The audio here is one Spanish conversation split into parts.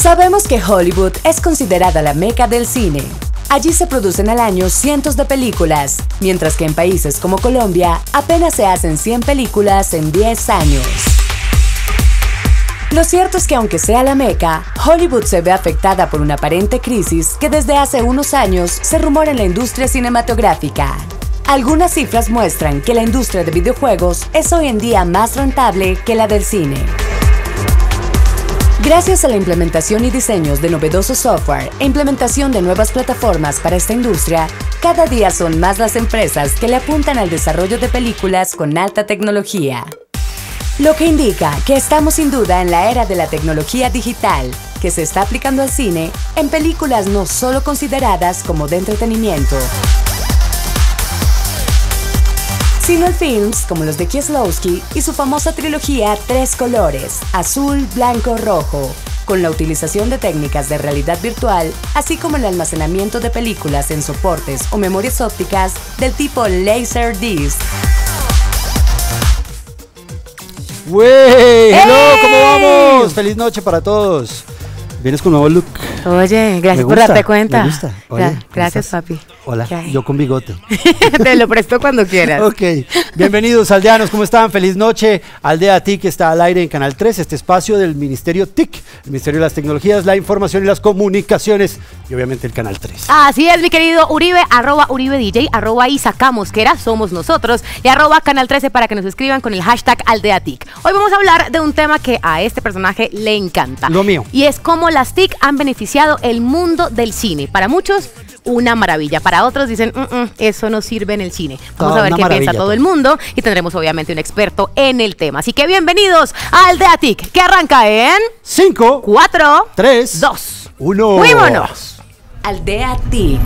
Sabemos que Hollywood es considerada la meca del cine. Allí se producen al año cientos de películas, mientras que en países como Colombia apenas se hacen 100 películas en 10 años. Lo cierto es que aunque sea la meca, Hollywood se ve afectada por una aparente crisis que desde hace unos años se rumora en la industria cinematográfica. Algunas cifras muestran que la industria de videojuegos es hoy en día más rentable que la del cine. Gracias a la implementación y diseños de novedoso software e implementación de nuevas plataformas para esta industria, cada día son más las empresas que le apuntan al desarrollo de películas con alta tecnología. Lo que indica que estamos sin duda en la era de la tecnología digital, que se está aplicando al cine en películas no solo consideradas como de entretenimiento, sino films como los de Kieslowski y su famosa trilogía Tres Colores, azul, blanco, rojo, con la utilización de técnicas de realidad virtual, así como el almacenamiento de películas en soportes o memorias ópticas del tipo Laserdisc. ¡Wey! ¡Hello! ¿Cómo vamos? ¡Feliz noche para todos! Vienes con nuevo look. Oye, gracias Me por gusta, darte cuenta. me gusta. Oye, Gra- ¿cómo gracias, estás? papi. Hola, yo con bigote. Te lo presto cuando quieras. Ok, bienvenidos aldeanos, ¿cómo están? Feliz noche. Aldea TIC está al aire en Canal 3, este espacio del Ministerio TIC, el Ministerio de las Tecnologías, la Información y las Comunicaciones y obviamente el Canal 3. Así es, mi querido Uribe, arroba Uribe DJ, arroba que era somos nosotros y arroba Canal 13 para que nos escriban con el hashtag Aldeatic. Hoy vamos a hablar de un tema que a este personaje le encanta. Lo mío. Y es cómo las TIC han beneficiado el mundo del cine. Para muchos, una maravilla. Para otros dicen, "Mm, mm, eso no sirve en el cine. Vamos Toda a ver qué piensa todo el mundo y tendremos obviamente un experto en el tema. Así que bienvenidos a Aldeatic, que arranca en 5, 4, 3, 2. 1. ¡Fuímonos! Aldea TIC.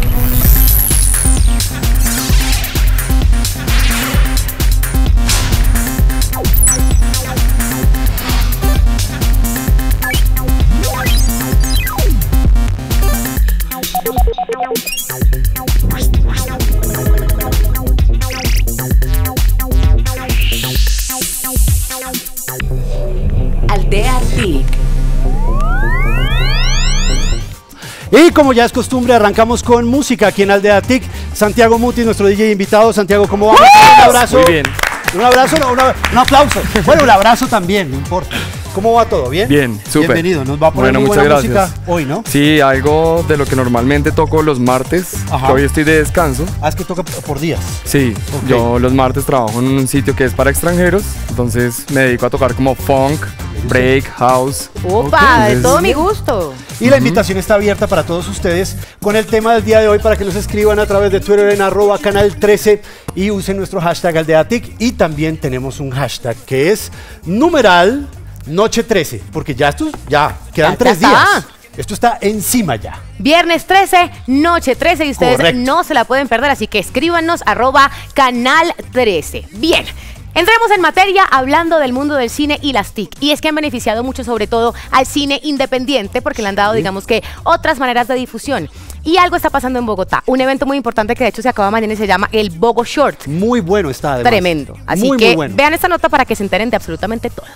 Y como ya es costumbre, arrancamos con música aquí en Aldea TIC. Santiago Muti, nuestro DJ invitado. Santiago, ¿cómo vamos? Un abrazo. Muy bien. Un abrazo, no, una- un aplauso. Bueno, un abrazo también, no importa. ¿Cómo va todo? ¿Bien? Bien, súper. Bienvenido. Nos va a poner Bueno, muy buena gracias. música hoy, ¿no? Sí, algo de lo que normalmente toco los martes, Ajá. que hoy estoy de descanso. Ah, es que toca por días. Sí, yo los martes trabajo en un sitio que es para extranjeros, entonces me dedico a tocar como funk, break, house. Opa, de todo mi gusto. Y la invitación está abierta para todos ustedes con el tema del día de hoy para que nos escriban a través de Twitter en arroba canal 13 y usen nuestro hashtag aldeatic. Y también tenemos un hashtag que es numeral noche 13, porque ya estos ya quedan Ya tres días. Esto está encima ya. Viernes 13, noche 13 y ustedes Correcto. no se la pueden perder, así que escríbanos arroba canal 13. Bien. Entremos en materia hablando del mundo del cine y las TIC. Y es que han beneficiado mucho sobre todo al cine independiente porque le han dado, digamos que, otras maneras de difusión. Y algo está pasando en Bogotá. Un evento muy importante que de hecho se acaba mañana y se llama el Bogo Short. Muy bueno está además. Tremendo. Así muy, que muy bueno. vean esta nota para que se enteren de absolutamente todo.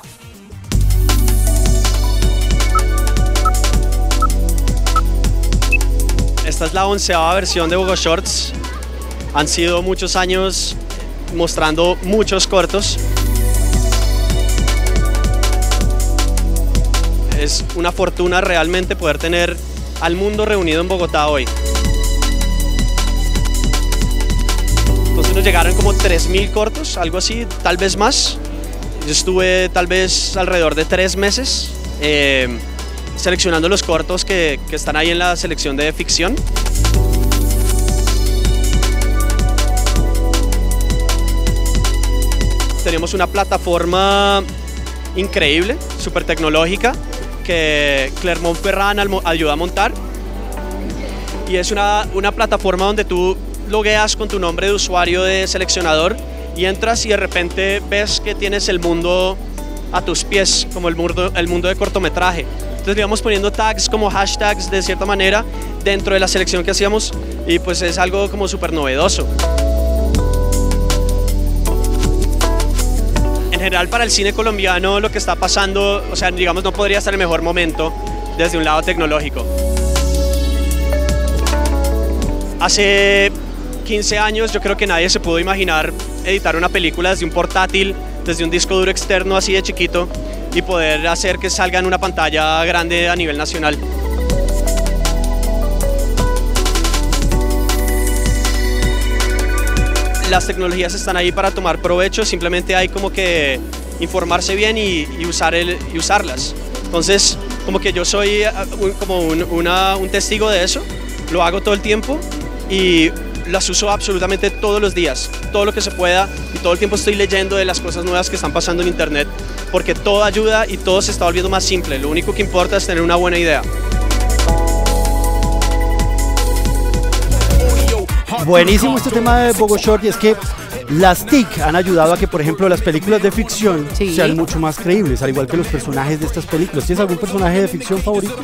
Esta es la onceava versión de Bogo Shorts. Han sido muchos años mostrando muchos cortos. Es una fortuna realmente poder tener al mundo reunido en Bogotá hoy. Entonces nos llegaron como 3.000 cortos, algo así, tal vez más. Yo estuve tal vez alrededor de tres meses eh, seleccionando los cortos que, que están ahí en la selección de ficción. Tenemos una plataforma increíble, súper tecnológica, que Clermont Ferrand almo- ayuda a montar. Y es una, una plataforma donde tú logueas con tu nombre de usuario de seleccionador y entras y de repente ves que tienes el mundo a tus pies, como el mundo, el mundo de cortometraje. Entonces íbamos poniendo tags como hashtags de cierta manera dentro de la selección que hacíamos y pues es algo como súper novedoso. En general para el cine colombiano lo que está pasando, o sea, digamos no podría estar el mejor momento desde un lado tecnológico. Hace 15 años yo creo que nadie se pudo imaginar editar una película desde un portátil, desde un disco duro externo así de chiquito y poder hacer que salga en una pantalla grande a nivel nacional. Las tecnologías están ahí para tomar provecho, simplemente hay como que informarse bien y, usar el, y usarlas. Entonces, como que yo soy eh, como un, un testigo de eso, lo hago todo el tiempo y las uso absolutamente todos los días, todo lo que se pueda y todo el tiempo estoy leyendo de las cosas nuevas que están pasando en internet porque todo ayuda y todo se está volviendo más simple. Lo único que importa es tener una buena idea. Buenísimo este tema de Bogo Short y es que las TIC han ayudado a que, por ejemplo, las películas de ficción sean mucho más creíbles, al igual que los personajes de estas películas. ¿Tienes algún personaje de ficción favorito?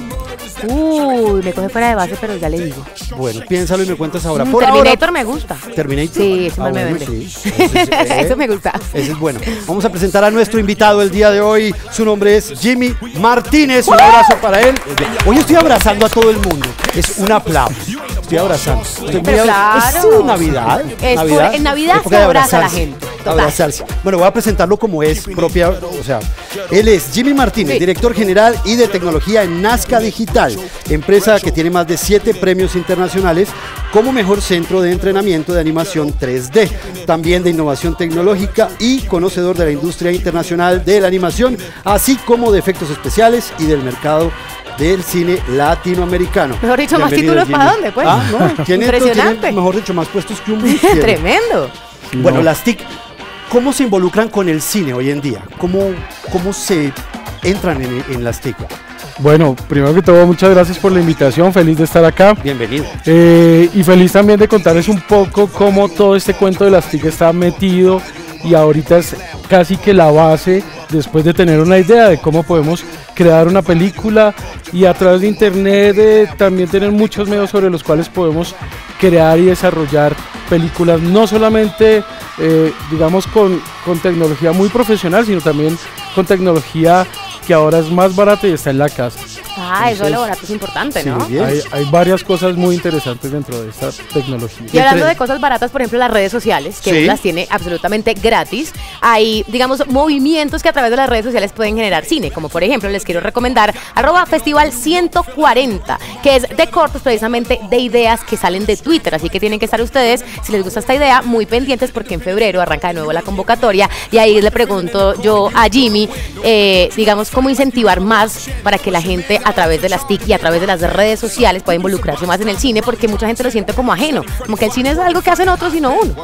Uy, me coge fuera de base, pero ya le digo. Bueno, piénsalo y me cuentas ahora. Por Terminator me gusta. ¿Terminator? Sí, eso ah, me vende. eso me gusta. Ese es bueno. Vamos a presentar a nuestro invitado el día de hoy. Su nombre es Jimmy Martínez. Un abrazo para él. Hoy estoy abrazando a todo el mundo. Es un aplauso. Estoy abrazando. Estoy claro. Es Navidad. Es Navidad. en Navidad se abraza a la gente. Abrazarse. Bueno, voy a presentarlo como es propia. O sea, él es Jimmy Martínez, director general y de tecnología en Nazca Digital, empresa que tiene más de siete premios internacionales como mejor centro de entrenamiento de animación 3D, también de innovación tecnológica y conocedor de la industria internacional de la animación, así como de efectos especiales y del mercado del cine latinoamericano. Mejor dicho, más títulos para dónde, pues. Ah, no, tiene, Impresionante. mejor dicho, más puestos que un Tremendo. Bueno, las TIC, ¿cómo se involucran con el cine hoy en día? ¿Cómo, cómo se entran en, en las TIC? Bueno, primero que todo, muchas gracias por la invitación, feliz de estar acá. Bienvenido. Eh, y feliz también de contarles un poco cómo todo este cuento de las TIC está metido y ahorita es casi que la base después de tener una idea de cómo podemos crear una película y a través de internet eh, también tener muchos medios sobre los cuales podemos crear y desarrollar películas, no solamente eh, digamos con, con tecnología muy profesional, sino también con tecnología que ahora es más barata y está en la casa. Ah, eso lo barato es importante, ¿no? Hay, varias cosas muy interesantes dentro de esta tecnología. Y hablando de cosas baratas, por ejemplo, las redes sociales, que las tiene absolutamente gratis, hay, digamos, movimientos que a través de las redes sociales pueden generar cine, como por ejemplo, les quiero recomendar arroba festival 140, que es de cortos precisamente de ideas que salen de Twitter, así que tienen que estar ustedes, si les gusta esta idea, muy pendientes porque en febrero arranca de nuevo la convocatoria y ahí le pregunto yo a Jimmy, eh, digamos, cómo incentivar más para que la gente a través de las TIC y a través de las redes sociales pueda involucrarse más en el cine porque mucha gente lo siente como ajeno, como que el cine es algo que hacen otros y no uno.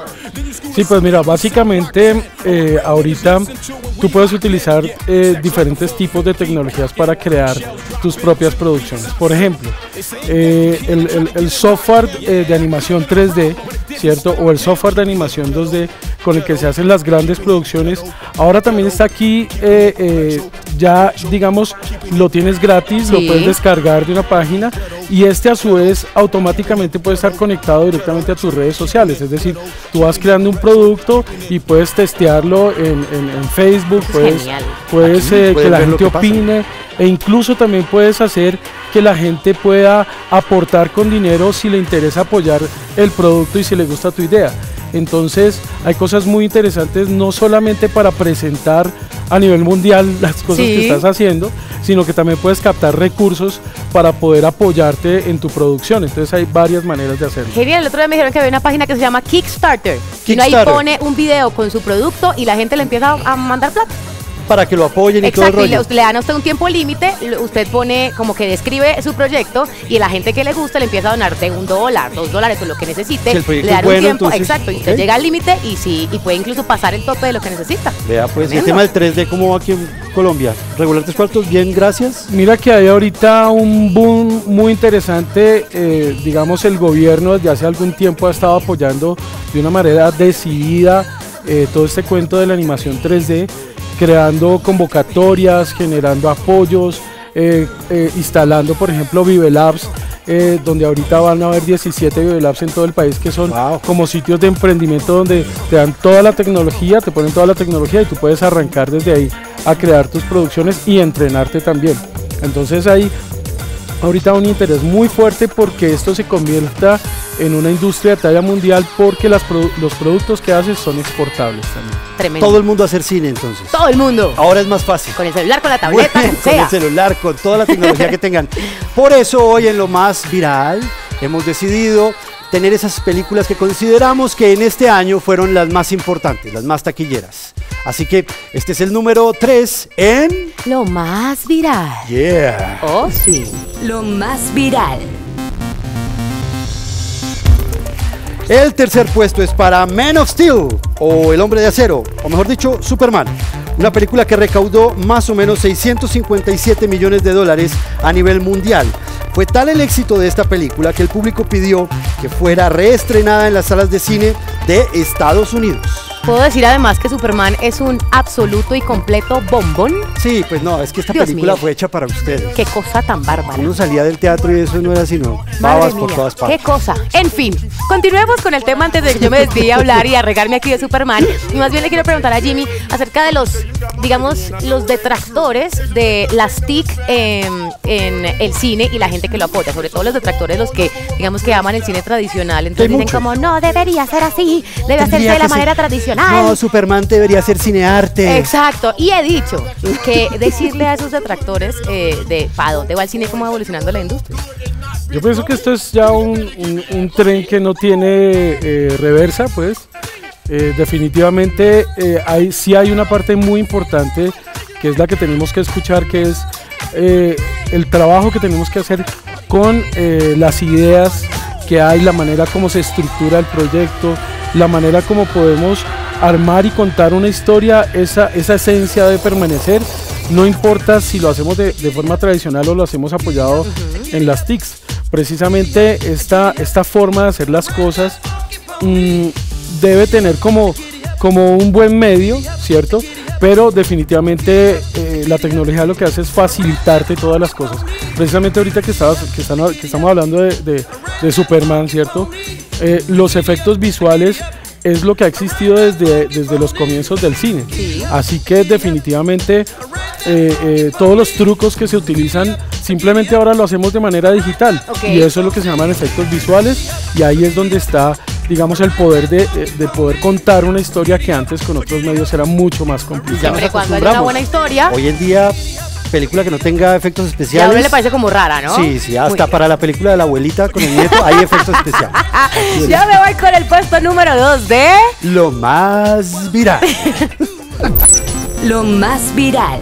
Sí, pues mira, básicamente eh, ahorita tú puedes utilizar eh, diferentes tipos de tecnologías para crear tus propias producciones. Por ejemplo, eh, el, software de animación 3D, ¿cierto? O el software de animación 2D con el que se hacen las grandes producciones, ahora también está aquí ya digamos lo tienes gratis, lo puedes descargar de una página y este a su vez automáticamente puede estar conectado directamente a tus redes sociales, es decir, tú vas creando un producto y puedes testearlo en, Facebook, puedes, puedes eh, que la gente opine e incluso también puedes hacer que la gente pueda aportar con dinero si le interesa apoyar el producto y si le gusta tu idea. Entonces hay cosas muy interesantes no solamente para presentar a nivel mundial las cosas que estás haciendo, sino que también puedes captar recursos para poder apoyarte en tu producción. Entonces hay varias maneras de hacerlo. Genial, el otro día me dijeron que había una página que se llama Kickstarter. Kickstarter. Y ahí pone un video con su producto y la gente le empieza a mandar plata para que lo apoyen y todo el rollo. le dan a usted un tiempo límite, usted pone como que describe su proyecto y la gente que le gusta le empieza a donar de un dólar, dos dólares o lo que necesite. le dan un tiempo, exacto, y usted llega al límite y sí, y puede incluso pasar el tope de lo que necesita. Vea, pues el tema del 3D, ¿cómo va aquí en Colombia? ¿Regular tres cuartos? Bien, gracias. Mira que hay ahorita un boom muy interesante, eh, digamos el gobierno desde hace algún tiempo ha estado apoyando de una manera decidida eh, todo este cuento de la animación 3D creando convocatorias, generando apoyos, eh, eh, instalando, por ejemplo, Vive Labs, eh, donde ahorita van a haber 17 Vive Labs en todo el país, que son como sitios de emprendimiento donde te dan toda la tecnología, te ponen toda la tecnología y tú puedes arrancar desde ahí a crear tus producciones y entrenarte también. Entonces hay ahorita un interés muy fuerte porque esto se convierta en una industria de talla mundial porque las produ- los productos que haces son exportables también. Tremendo. Todo el mundo a hacer cine entonces. Todo el mundo. Ahora es más fácil. Con el celular, con la tableta, Bueno, con sea. el celular, con toda la tecnología que tengan. Por eso hoy en lo más viral hemos decidido tener esas películas que consideramos que en este año fueron las más importantes, las más taquilleras. Así que este es el número 3 en... Lo más viral. Yeah. Oh, sí. Lo más viral. El tercer puesto es para Man of Steel o El Hombre de Acero, o mejor dicho, Superman. Una película que recaudó más o menos 657 millones de dólares a nivel mundial. Fue tal el éxito de esta película que el público pidió que fuera reestrenada en las salas de cine de Estados Unidos. Puedo decir además que Superman es un absoluto y completo bombón. Sí, pues no, es que esta Dios película mío. fue hecha para ustedes. Qué cosa tan bárbara. Uno salía del teatro y eso no era sino babas por todas qué partes. cosa. En fin, continuemos con el tema antes de que yo me desvíe a hablar y arregarme aquí de Superman. Y más bien le quiero preguntar a Jimmy acerca de los, digamos, los detractores de las TIC en, en el cine y la gente que lo apoya. Sobre todo los detractores, los que, digamos, que aman el cine tradicional. Entonces dicen como, no, debería ser así, debe hacerse de la manera tradicional. No, Superman debería ser cinearte. Exacto, y he dicho que decirle a esos detractores eh, de para dónde va el cine, cómo va evolucionando la industria. Yo pienso que esto es ya un, un- un tren que no tiene eh, reversa, pues. Eh, definitivamente eh, hay, sí hay una parte muy importante que es la que tenemos que escuchar, que es eh, el trabajo que tenemos que hacer con eh, las ideas que hay, la manera como se estructura el proyecto, la manera como podemos armar y contar una historia, esa, esa esencia debe permanecer. No importa si lo hacemos de, de forma tradicional o lo hacemos apoyado en las TICs. Precisamente esta, esta forma de hacer las cosas mm, debe tener como, como un buen medio, ¿cierto? Pero definitivamente eh, la tecnología lo que hace es facilitarte todas las cosas. Precisamente ahorita que, estabas, que, están- que estamos hablando de, de- de Superman, ¿cierto? Eh, los efectos visuales es lo que ha existido desde, desde los comienzos del cine. Así que definitivamente eh, eh, todos los trucos que se utilizan simplemente ahora lo hacemos de manera digital. Y eso es lo que se llaman efectos visuales y ahí es donde está digamos el poder de, de- de poder contar una historia que antes con otros medios era mucho más complicada. Siempre cuando haya una buena historia, Hoy en día, película que no tenga efectos y a uno especiales. le parece como rara, ¿no? Sí, sí, Muy hasta bien. para la película de la abuelita con el nieto hay efectos especiales. Yo me voy con el puesto número 2 de... Lo más viral. Lo más viral.